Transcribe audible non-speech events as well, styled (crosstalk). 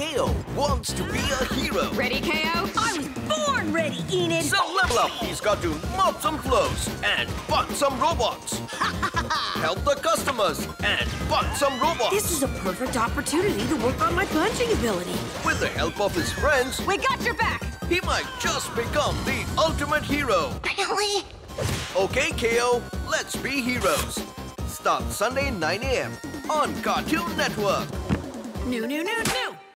KO wants to be a hero. Ready, KO? I was born ready, Enid! So level up, he's got to mop some floors and butt some robots. (laughs) Help the customers and butt some robots. This is a perfect opportunity to work on my punching ability. With the help of his friends, We got your back! he might just become the ultimate hero. Really? Okay, KO, let's be heroes. Start Sunday 9 a.m. on Cartoon Network. New, new, new, new!